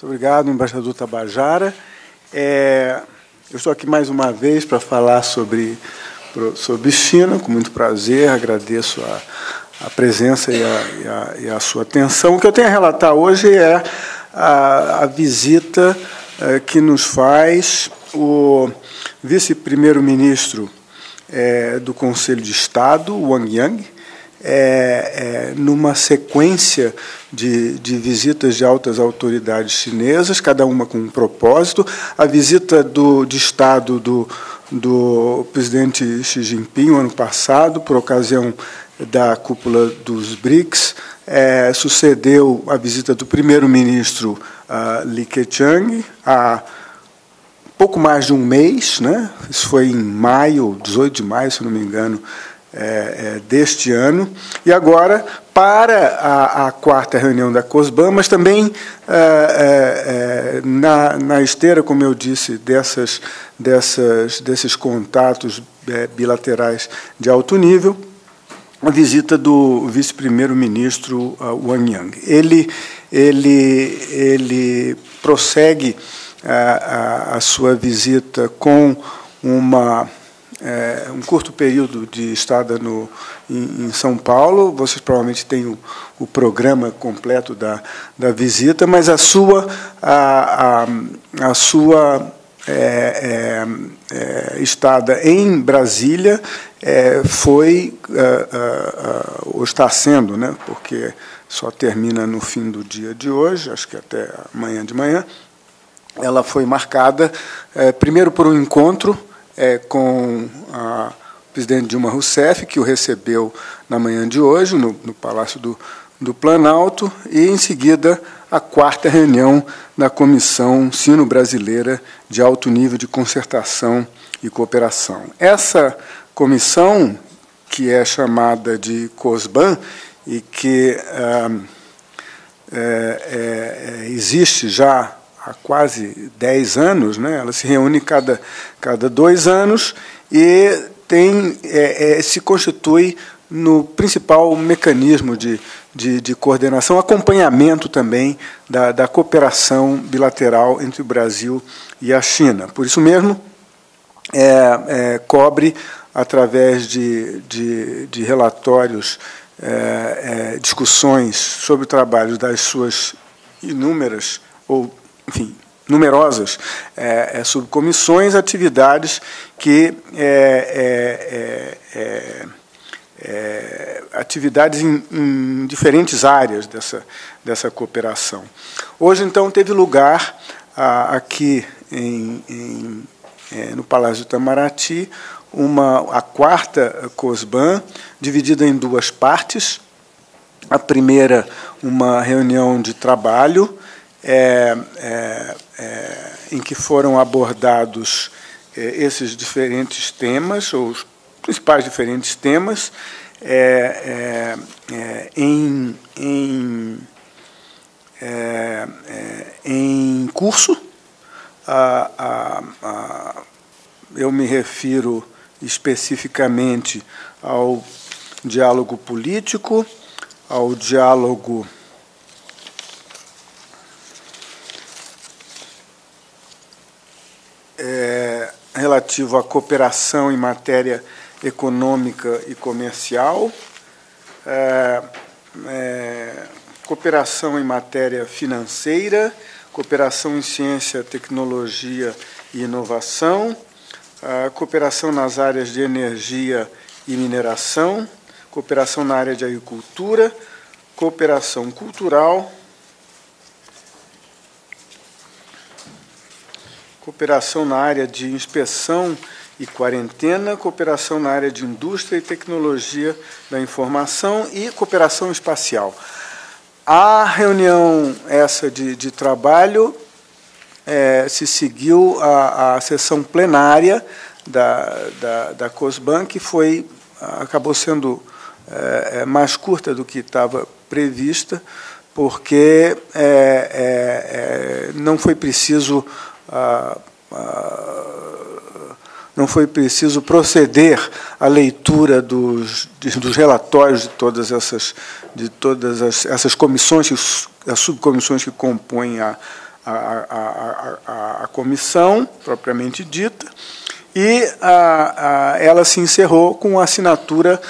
Muito obrigado, embaixador Tabajara. É, eu estou aqui mais uma vez para falar sobre, sobre China, com muito prazer, agradeço a, a presença e a, e, a, e a, sua atenção. O que eu tenho a relatar hoje é a, visita é, que nos faz o vice-primeiro-ministro é, do Conselho de Estado, Wang Yang, é, é, numa sequência de, de, visitas de altas autoridades chinesas, cada uma com um propósito. A visita do, de Estado do, do presidente Xi Jinping, ano passado, por ocasião da cúpula dos BRICS, é, sucedeu a visita do primeiro-ministro uh, Li Keqiang há pouco mais de um mês, né? isso foi em maio, 18 de maio, se não me engano, é, é, deste ano, e agora para a, a, quarta reunião da COSBAN, mas também é, é, é, na, na, esteira, como eu disse, dessas, dessas, desses contatos é, bilaterais de alto nível, a visita do vice-primeiro-ministro Wang Yang. Ele, ele, ele prossegue a sua visita com uma é, um curto período de estada no, em, em, São Paulo. Vocês provavelmente têm o, o, programa completo da, da visita, mas a sua, a, a, a sua é, é, é estada em Brasília é, foi, é, ou está sendo, né, porque só termina no fim do dia de hoje, acho que até amanhã de manhã, ela foi marcada, primeiro por um encontro é, com a presidente Dilma Rousseff, que o recebeu na manhã de hoje, no, no Palácio do, do Planalto, e, em seguida, a quarta reunião da Comissão Sino-Brasileira de Alto Nível de Concertação e Cooperação. Essa comissão, que é chamada de COSBAN, e que ah, é, é, existe já há quase 10 anos, né? ela se reúne cada, cada dois anos e tem, é, é, se constitui no principal mecanismo de, de, de, coordenação, acompanhamento também da, da cooperação bilateral entre o Brasil e a China. Por isso mesmo, é, é, cobre, através de, de, de relatórios, é, é discussões sobre o trabalho das suas inúmeras ou enfim, numerosas é, é, subcomissões, atividades que é, é, é, é atividades em, em, diferentes áreas dessa, dessa cooperação. Hoje, então, teve lugar a, aqui em, em, no Palácio Itamaraty uma, a quarta COSBAN, dividida em duas partes. A primeira, uma reunião de trabalho, é, é, é, em que foram abordados é, esses diferentes temas, ou os principais diferentes temas, é, é, em, em, em curso. A, a, a, eu me refiro especificamente ao diálogo político, ao diálogo relativo à cooperação em matéria econômica e comercial, é, é, cooperação em matéria financeira, cooperação em ciência, tecnologia e inovação, cooperação nas áreas de energia e mineração, cooperação na área de agricultura, cooperação cultural, cooperação na área de inspeção e quarentena, cooperação na área de indústria e tecnologia da informação e cooperação espacial. A reunião essa de, de trabalho é, se seguiu a, a sessão plenária da, da, da COSBAN, que foi, acabou sendo é, é mais curta do que estava prevista, porque é, é, é não foi preciso não foi preciso proceder à leitura dos, dos relatórios de todas essas, de todas as, essas comissões, as subcomissões que compõem a, a, a, a, a comissão propriamente dita, e a, a, ela se encerrou com a assinatura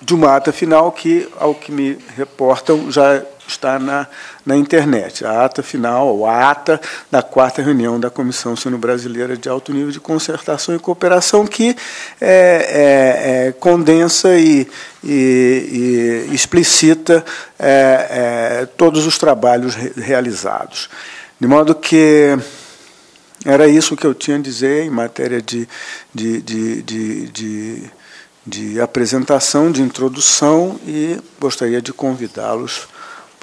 de uma ata final que, ao que me reportam, já está na, na internet. A ata final, ou a ata da quarta reunião da Comissão Sino-Brasileira de Alto Nível de Concertação e Cooperação, que é, é, é, condensa e, e, e explicita é, é, todos os trabalhos re realizados. De modo que era isso que eu tinha a dizer em matéria de, de, de, de, de, de apresentação, de introdução, e gostaria de convidá-los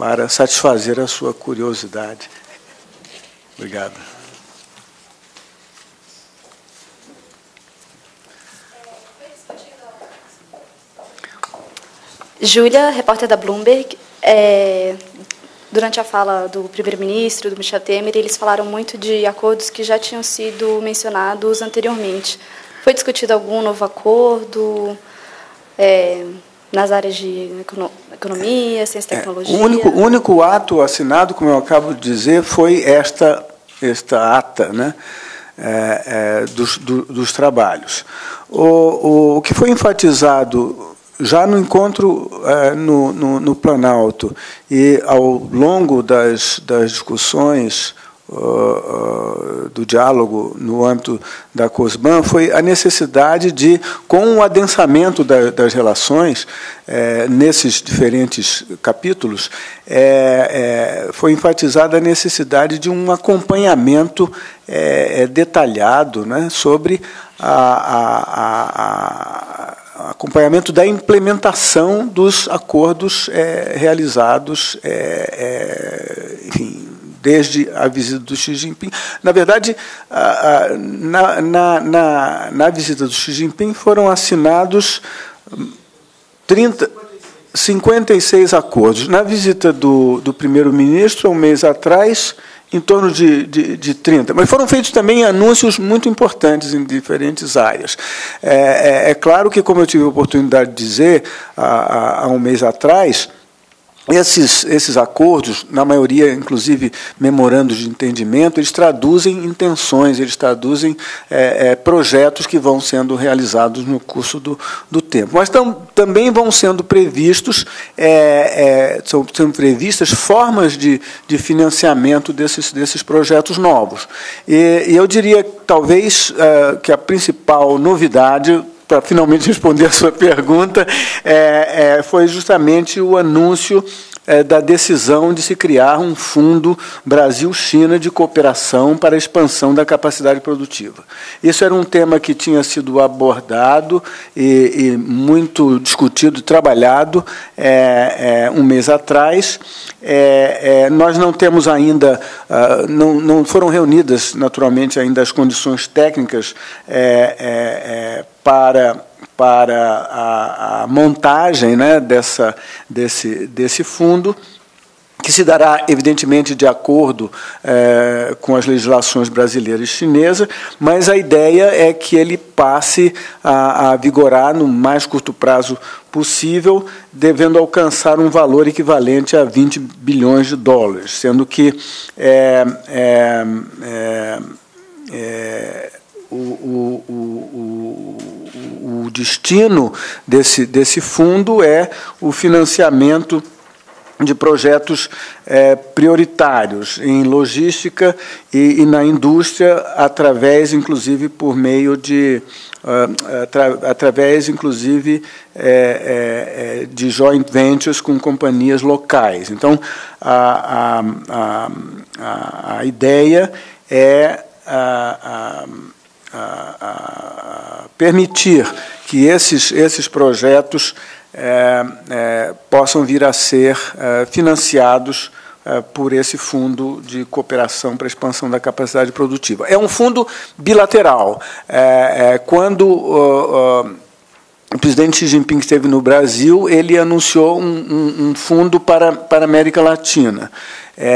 para satisfazer a sua curiosidade. Obrigado. Júlia, repórter da Bloomberg. É, durante a fala do primeiro-ministro, do Michel Temer, eles falaram muito de acordos que já tinham sido mencionados anteriormente. Foi discutido algum novo acordo? É, nas áreas de economia, ciência e tecnologia. É, o único, único ato assinado, como eu acabo de dizer, foi esta, esta ata né, é, é, dos, do, dos trabalhos. O, o, o, que foi enfatizado já no encontro é, no, no, no Planalto e ao longo das, das discussões do diálogo no âmbito da COSBAN foi a necessidade de, com o adensamento da, das relações, é, nesses diferentes capítulos, é, é, foi enfatizada a necessidade de um acompanhamento detalhado né, sobre a, a, a acompanhamento da implementação dos acordos realizados, enfim, desde a visita do Xi Jinping. Na verdade, na, na, na, na visita do Xi Jinping foram assinados 30, 56 acordos. Na visita do, do primeiro-ministro, um mês atrás, em torno de, de, de 30. Mas foram feitos também anúncios muito importantes em diferentes áreas. É, é, é claro que, como eu tive a oportunidade de dizer há, há um mês atrás, esses, esses acordos, na maioria, inclusive memorandos de entendimento, eles traduzem intenções, eles traduzem é, é, projetos que vão sendo realizados no curso do, do tempo. Mas tam, também vão sendo previstos, é, é são sendo previstas formas de, de financiamento desses, desses projetos novos. E, e eu diria, talvez, é, que a principal novidade para finalmente responder a sua pergunta, é, é, foi justamente o anúncio é, da decisão de se criar um fundo Brasil-China de cooperação para a expansão da capacidade produtiva. Isso era um tema que tinha sido abordado e, e muito discutido trabalhado é, é, um mês atrás. É, é, nós não temos ainda, uh, não, não foram reunidas naturalmente ainda as condições técnicas é, para para a, a montagem né, dessa, desse, desse fundo, que se dará, evidentemente, de acordo é, com as legislações brasileiras e chinesas, mas a ideia é que ele passe a, a, vigorar no mais curto prazo possível, devendo alcançar um valor equivalente a 20 bilhões de dólares, sendo que é, é, é o, o, o, o destino desse, desse fundo é o financiamento de projetos é, prioritários em logística e, e, na indústria, através, inclusive, por meio de. Uh, atra, através, inclusive, é, é, de joint ventures com companhias locais. Então, a, a, a, a ideia é. A, a, a permitir que esses, esses projetos é, é, possam vir a ser é, financiados é, por esse fundo de cooperação para expansão da capacidade produtiva. É um fundo bilateral. É, é, quando o presidente Xi Jinping esteve no Brasil, ele anunciou um, um, um fundo para, para a América Latina. É,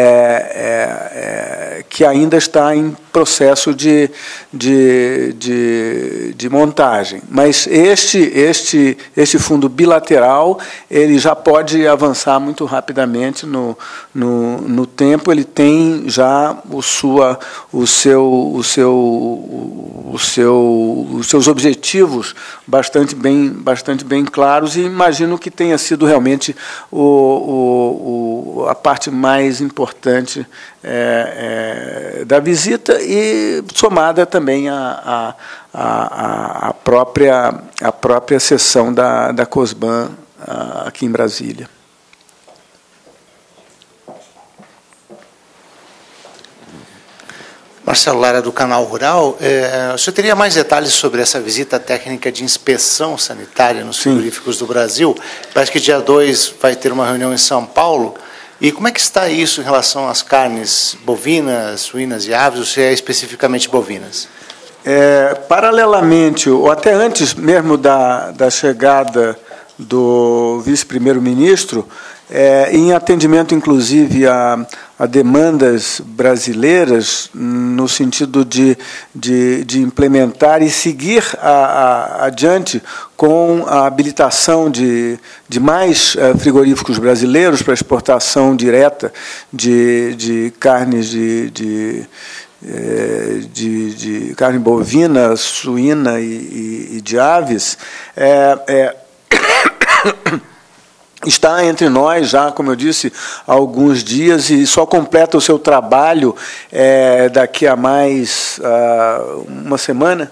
é, é, que ainda está em processo de, de, de, de, montagem. Mas este, este, este fundo bilateral ele já pode avançar muito rapidamente no, no, no tempo. Ele tem já o, sua, o seu, o seu, o seu, os seus objetivos bastante bem, bastante bem claros e imagino que tenha sido realmente o, o, o a parte mais importante é, é, da visita e somada também a, a, a, a, própria, a própria sessão da, da COSBAN aqui em Brasília. Marcelo Lara, do Canal Rural. É, o senhor teria mais detalhes sobre essa visita técnica de inspeção sanitária nos frigoríficos do Brasil? Parece que dia 2 vai ter uma reunião em São Paulo. E como é que está isso em relação às carnes bovinas, suínas e aves, ou se é especificamente bovinas? É, paralelamente, ou até antes mesmo da, da chegada do vice-primeiro-ministro, é, em atendimento inclusive a, a, demandas brasileiras, no sentido de, de, de implementar e seguir a, a, adiante com a habilitação de, de mais é, frigoríficos brasileiros para exportação direta de, de carnes de, de é, de, de, carne bovina, suína e, e, e de aves, é, é está entre nós já, como eu disse, há alguns dias e só completa o seu trabalho é, daqui a mais uh, uma semana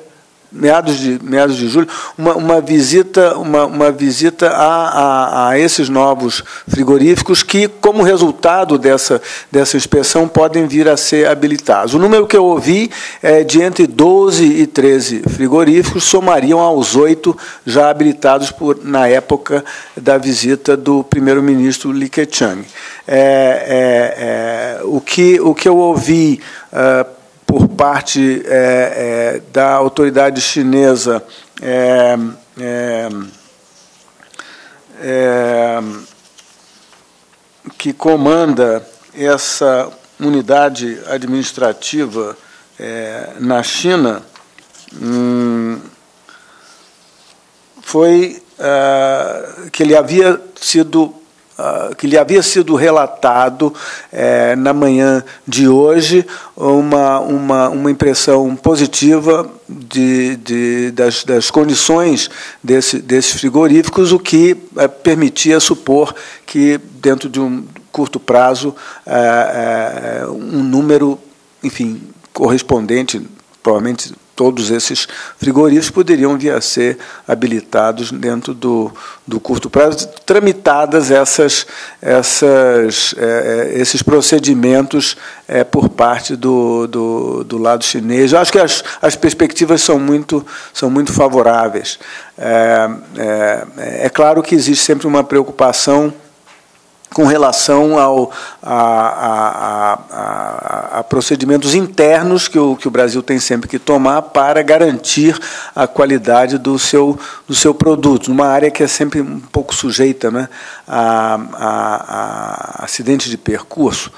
meados de, meados de julho, uma, uma visita, uma, uma visita a, a, a, esses novos frigoríficos que, como resultado dessa, dessa inspeção, podem vir a ser habilitados. O número que eu ouvi é de entre 12 e 13 frigoríficos, somariam aos oito já habilitados por, na época da visita do primeiro-ministro Li Keqiang. É, é, é, o, que, o que eu ouvi uh, por parte é, é, da autoridade chinesa é, é, é, que comanda essa unidade administrativa na China hum, foi que ele havia sido uh, que lhe havia sido relatado eh, na manhã de hoje uma, uma, uma impressão positiva de, de, das, das condições desse, desses frigoríficos, o que eh, permitia supor que, dentro de um curto prazo, eh, um número, enfim, correspondente, provavelmente todos esses frigoríficos poderiam vir a ser habilitados dentro do, do curto prazo, tramitadas essas, essas, é, é, esses procedimentos é, por parte do, do, do, lado chinês. Eu acho que as, as perspectivas são muito, são muito favoráveis. É, é, é claro que existe sempre uma preocupação com relação ao, a, a, a, a, procedimentos internos que o, que o Brasil tem sempre que tomar para garantir a qualidade do seu, do seu produto, numa área que é sempre um pouco sujeita né, a, a, acidentes de percurso.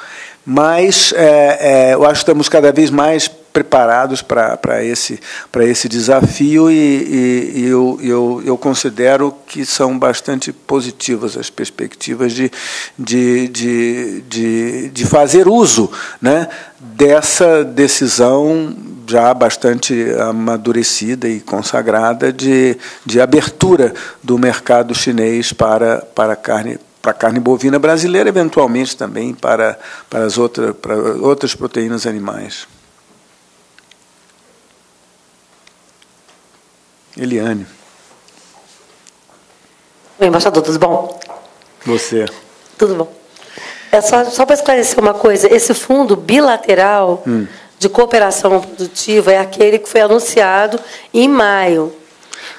Mas é, é, eu acho que estamos cada vez mais preparados para esse, esse desafio e, e, e eu, eu, eu, considero que são bastante positivas as perspectivas de, de, de, de, de fazer uso né, dessa decisão já bastante amadurecida e consagrada de, de abertura do mercado chinês para, para carne para a carne bovina brasileira, eventualmente também para, para, as outra, para outras proteínas animais. Eliane. Oi, embaixador, tudo bom? Você. Tudo bom. É só, só para esclarecer uma coisa, esse fundo bilateral hum. de cooperação produtiva é aquele que foi anunciado em maio,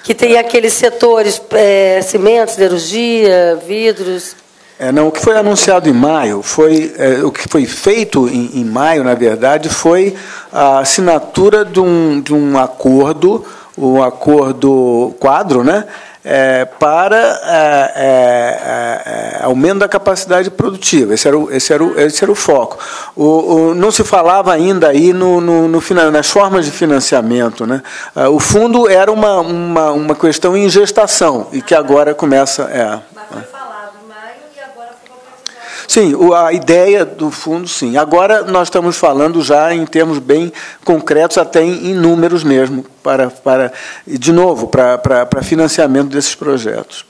que tem aqueles setores, é, cimentos, siderurgia, vidros. É, não, o que foi anunciado em maio foi é, o que foi feito em, em, maio, na verdade, foi a assinatura de um, de um acordo o acordo quadro, né? é, para é, é, é, aumento da capacidade produtiva. Esse era o, esse era o, esse era o foco. O, o não se falava ainda aí no, no, no, nas formas de financiamento. Né? Ah, o fundo era uma, uma, uma questão em gestação e que agora começa. É, Sim, a ideia do fundo, sim. Agora nós estamos falando já em termos bem concretos, até em, números mesmo, para, para de novo, para, para, para financiamento desses projetos.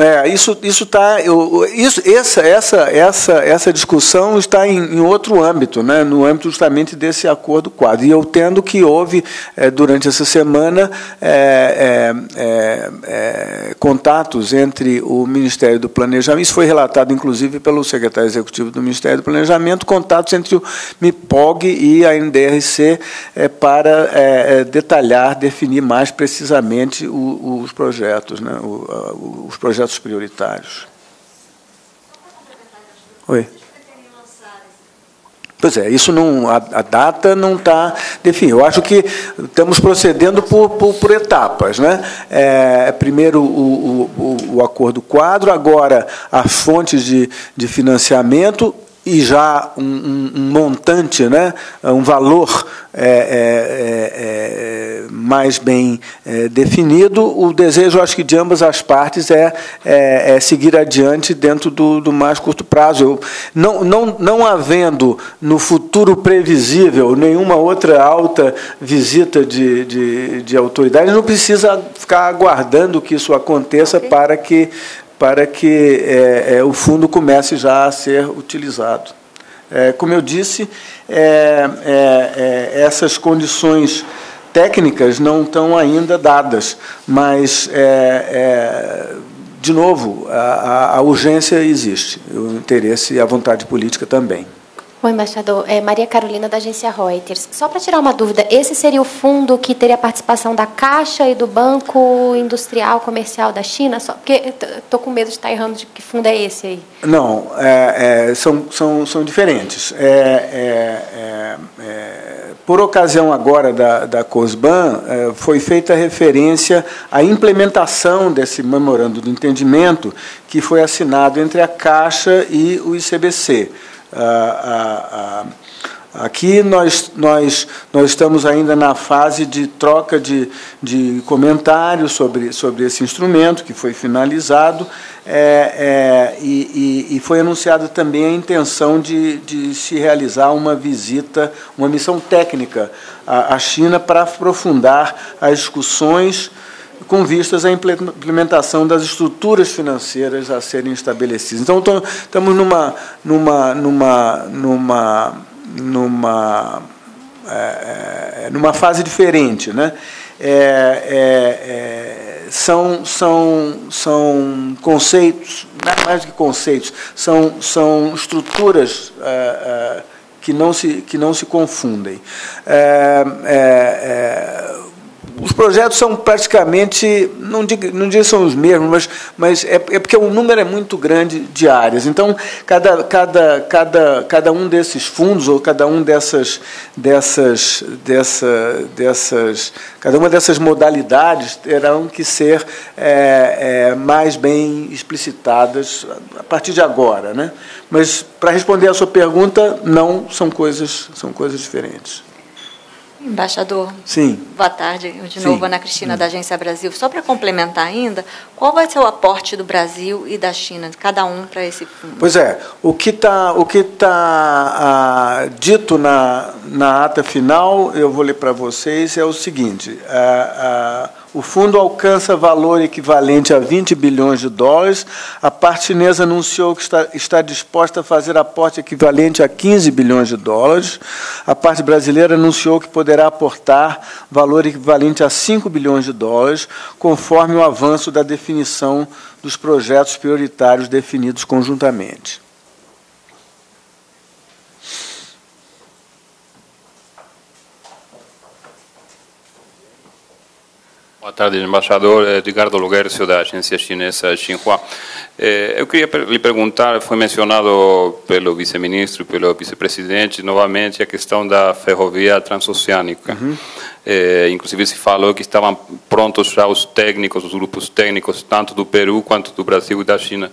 É, isso isso está isso essa essa essa essa discussão está em, em, outro âmbito, né? No âmbito justamente desse acordo quadro. E eu tendo que houve é, durante essa semana é, é, é, é contatos entre o Ministério do Planejamento. Isso foi relatado inclusive pelo secretário executivo do Ministério do Planejamento, contatos entre o MIPOG e a NDRC para detalhar, definir mais precisamente o, os projetos, né? Os projetos projetos prioritários. Oi. Pois é, isso não, a, a data não está definida. Eu acho que estamos procedendo por, por, por etapas. Né? É, primeiro o, o, o, acordo quadro, agora as fontes de, de financiamento e já um, um, um montante, né? um valor é, é, é, é, mais bem é, definido, o desejo, acho que, de ambas as partes é, é, seguir adiante dentro do, do, mais curto prazo. Eu, não, não, não havendo no futuro previsível nenhuma outra alta visita de, de, de autoridades, não precisa ficar aguardando que isso aconteça para que para que o fundo comece já a ser utilizado. É, como eu disse, é, é, é, essas condições técnicas não estão ainda dadas, mas, é, é, de novo, a, a urgência existe, o interesse e a vontade política também. Oi, embaixador. É Maria Carolina, da agência Reuters. Só para tirar uma dúvida, esse seria o fundo que teria participação da Caixa e do Banco Industrial Comercial da China? Só porque estou com medo de estar errando de que fundo é esse aí. Não, é, é, são, são, são diferentes. É, é, é, é por ocasião agora da, da COSBAN, foi feita referência à implementação desse memorando de entendimento que foi assinado entre a Caixa e o ICBC. Aqui nós, nós, nós estamos ainda na fase de troca de, de comentários sobre, sobre esse instrumento, que foi finalizado, é, é, e, e, e, foi anunciada também a intenção de, de se realizar uma visita, uma missão técnica à, à China para aprofundar as discussões com vistas à implementação das estruturas financeiras a serem estabelecidas. Então, estamos numa, numa, numa, numa, numa, é, é, numa fase diferente. Né? É, é, é, são, são, são conceitos, mais do que conceitos, são, são estruturas é, que, não se, que não se confundem os projetos são praticamente, não digo, não digo são os mesmos, mas, mas é, é, porque o número é muito grande de áreas. Então, cada, cada, cada, cada um desses fundos, ou cada um dessas, dessas, dessa, dessas, cada uma dessas modalidades terão que ser é, é, mais bem explicitadas a partir de agora. Né? Mas, para responder a sua pergunta, não são coisas, são coisas diferentes. Embaixador. Sim. Boa tarde. de novo, Sim. Ana Cristina, da Agência Brasil. Só para complementar ainda, qual vai ser o aporte do Brasil e da China, cada um, para esse fundo? Pois é. O que está tá, ah, dito na, na ata final, eu vou ler para vocês, é o seguinte. Ah, ah, o fundo alcança valor equivalente a 20 bilhões de dólares. A parte chinesa anunciou que está, está disposta a fazer aporte equivalente a 15 bilhões de dólares. A parte brasileira anunciou que poderá aportar valor equivalente a 5 bilhões de dólares, conforme o avanço da definição dos projetos prioritários definidos conjuntamente. Boa tarde, embaixador Ricardo Luguercio, da agência chinesa Xinhua. Eh, eu queria lhe perguntar, foi mencionado pelo vice-ministro, pelo vice-presidente, novamente, a questão da ferrovia transoceânica. Uhum. É, inclusive se falou que estavam prontos já os técnicos, os grupos técnicos, tanto do Peru quanto do Brasil e da China.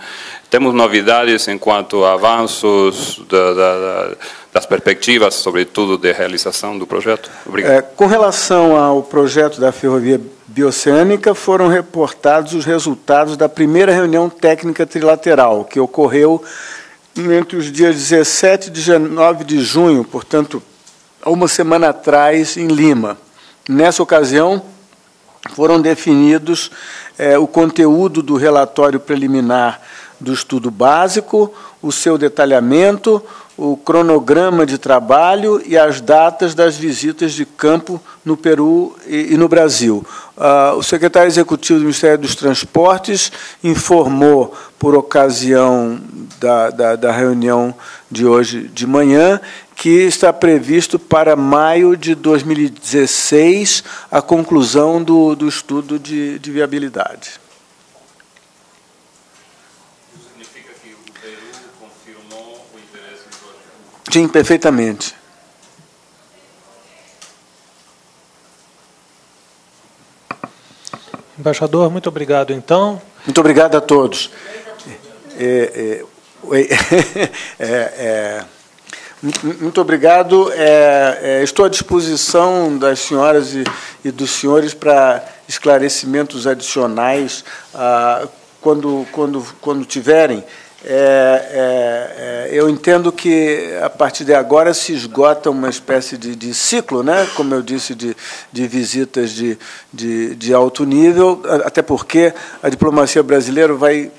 Temos novidades enquanto avanços da, da, das perspectivas, sobretudo de realização do projeto? Obrigado. É, com relação ao projeto da ferrovia bioceânica, foram reportados os resultados da primeira reunião técnica trilateral, que ocorreu entre os dias 17 e 19 de junho, portanto, uma semana atrás, em Lima. Nessa ocasião, foram definidos é, o conteúdo do relatório preliminar do estudo básico, o seu detalhamento, o cronograma de trabalho e as datas das visitas de campo no Peru e, no Brasil. Uh, o secretário executivo do Ministério dos Transportes informou, por ocasião da, da, da reunião de hoje de manhã, que está previsto para maio de 2016 a conclusão do, do estudo de, de viabilidade. Isso significa que o Peru confirmou o interesse do projeto? Sim, perfeitamente. Embaixador, muito obrigado, então. Muito obrigado a todos. É, é, é, é muito obrigado. É, é, estou à disposição das senhoras e, e dos senhores para esclarecimentos adicionais ah, quando, quando, quando tiverem. É, é, é, eu entendo que a partir de agora se esgota uma espécie de, de ciclo, né? como eu disse, de, de visitas de, de, de alto nível, até porque a diplomacia brasileira vai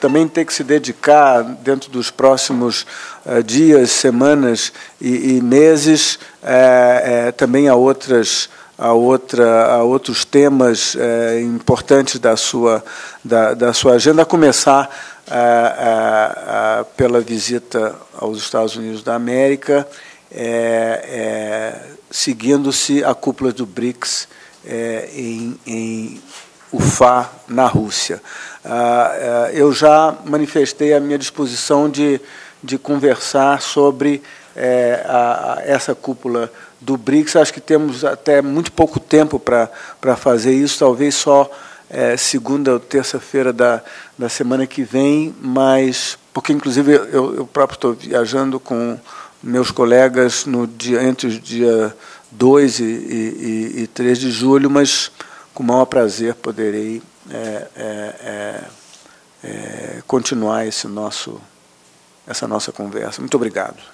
também ter que se dedicar, dentro dos próximos uh, dias, semanas e, e meses, uh, também a outras a, outra, a outros temas importantes da sua, da, da sua agenda, a começar pela visita aos Estados Unidos da América, seguindo-se a cúpula do BRICS em, em Ufá, na Rússia. Ah, ah, eu já manifestei a minha disposição de, de conversar sobre é, a, a, essa cúpula do BRICS. Acho que temos até muito pouco tempo para fazer isso, talvez só é, segunda ou terça-feira da, da semana que vem, mas porque inclusive eu, eu próprio estou viajando com meus colegas no dia, entre os dias 2 e, e, e 3 de julho, mas com o maior prazer poderei é, é, é, é, continuar esse nosso, essa nossa conversa. Muito obrigado.